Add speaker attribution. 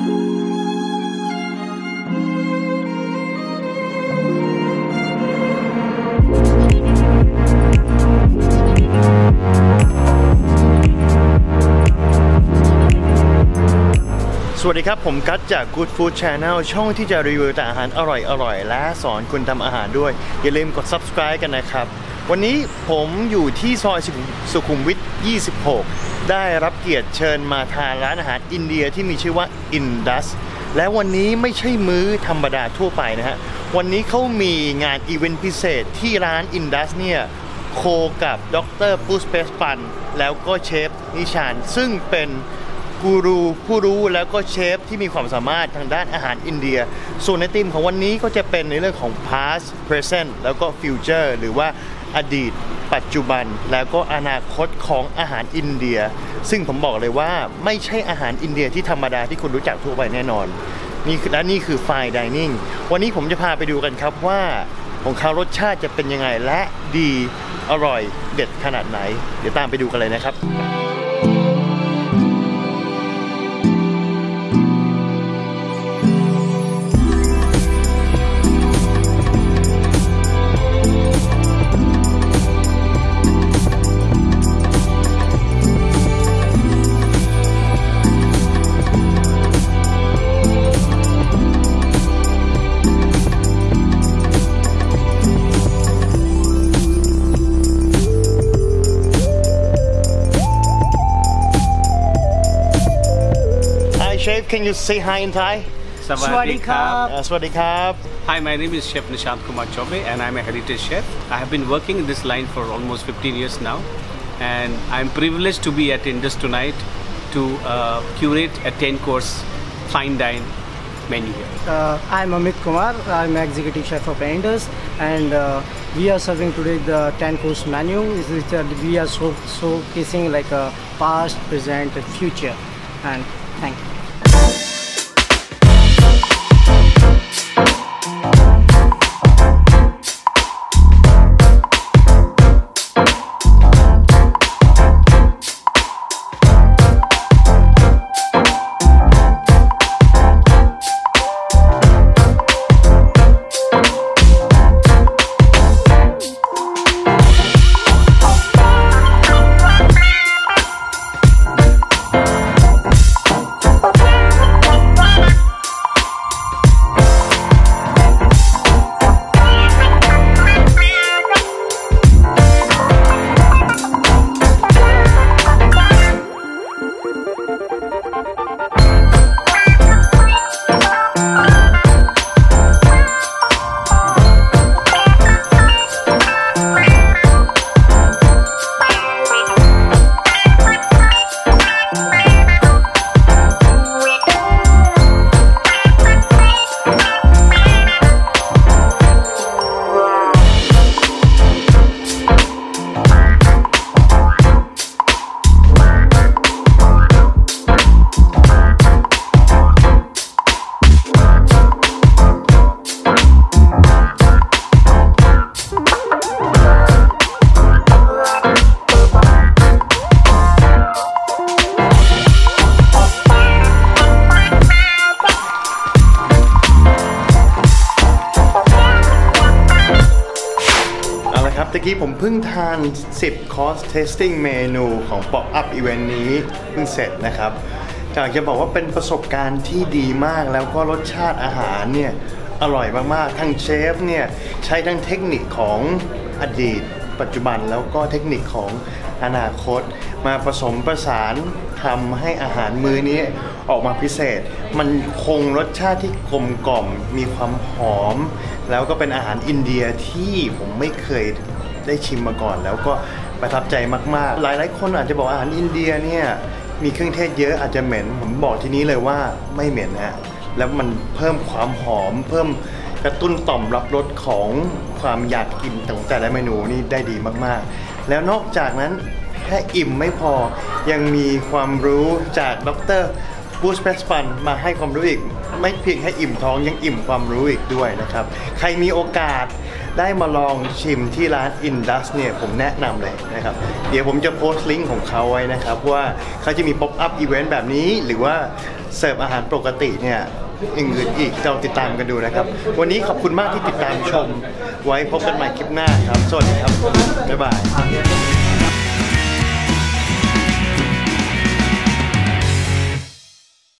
Speaker 1: สวัสดีครับ ผมกัตจาก Good Food Channel ช่องที่จะรีวิวแต่อาหารอร่อยๆ และสอนคุณทำอาหารด้วย อย่าลืมกด subscribe กันนะครับ วันนี้ผมอยู่ที่ซอยสุขุมวิท 26 ได้รับเกียรติเชิญมาทานร้านอาหารอินเดียที่มีชื่อว่า Indus และวันนี้ไม่ใช่มื้อธรรมดาทั่วไปนะฮะ วันนี้เขามีงานอีเวนต์พิเศษที่ร้าน Indus เนี่ยโคกับดรปูสเปสปัน แล้วก็เชฟนิชาน ซึ่งเป็นกูรูผู้รู้แล้วก็เชฟที่มีความสามารถทางด้านอาหารอินเดีย ส่วนในทีมของวันนี้ก็จะเป็นในเรื่องของ past present แล้วก็ future หรือว่า อดีต ปัจจุบันแล้วก็อนาคตของอาหารอินเดีย ซึ่งผมบอกเลยว่าไม่ใช่อาหารอินเดียที่ธรรมดาที่คุณรู้จักทั่วไปแน่นอนนี่คือและนี่คือ fine dining วันนี้ผมจะพาไปดูกันครับว่าของเขารสชาติจะเป็นยังไงและดีอร่อยเด็ดขนาดไหน เดี๋ยวตามไปดูกันเลยนะครับ can you say hi in Thai? Sawadikap. Uh,
Speaker 2: Hi, my name is Chef Nishant Kumar Chobe and I'm a heritage chef. I have been working in this line for almost 15 years now and I'm privileged to be at Indus tonight to uh, curate a 10 course fine dine menu here.
Speaker 3: Uh, I'm Amit Kumar, I'm executive chef of Indus and uh, we are serving today the 10 course menu which we are showcasing like a past, present future and thank you.
Speaker 1: กี้ผมเพิ่งทาน 10 course tasting เมนูของ Pop Up Event นี้เพิ่งเสร็จนะครับอยากจะบอกว่าเป็นประสบการณ์ที่ดีมากแล้วก็รสชาติอาหารเนี่ย อร่อยมาก ๆ ทั้งเชฟเนี่ย ใช้ทั้งเทคนิคของอดีต ปัจจุบันแล้วก็เทคนิคของอนาคต มาผสมประสานทำให้อาหารมื้อนี้ออกมาพิเศษ มันคงรสชาติที่กลมกล่อมมีความหอม แล้วก็เป็นอาหารอินเดียที่ผมไม่เคย ได้ชิมมาก่อน แล้วก็ประทับใจมากๆ หลายๆคนอาจจะบอกอาหารอินเดียเนี่ยมีเครื่องเทศเยอะอาจจะเหม็น ผมบอกที่นี้เลยว่าไม่เหม็นฮะแล้วมันเพิ่มความหอม เพิ่มกระตุ้นต่อมรับรสของความอยากกินของแต่ละเมนูนี่ได้ดีมากๆ แล้วนอกจากนั้นแค่อิ่มไม่พอยังมีความรู้จากดร Pushpesh Pant มาให้ความรู้อีก ไม่เพียงแค่อิ่มท้องยังอิ่มความรู้อีกด้วยนะครับ ใครมีโอกาส ได้มาลองชิมที่ร้าน Indus เนี่ยผมแนะนำเลยนะครับ เดี๋ยวผมจะโพสต์ลิงก์ของเขาไว้นะครับ ว่าเขาจะมี pop-up event แบบนี้ หรือว่าเสิร์ฟอาหารปกติเนี่ยอื่นอีกเราติดตามกันดูนะครับ วันนี้ขอบคุณมากที่ติดตามชม ไว้พบกันใหม่คลิปหน้าครับ สวัสดีครับ bye bye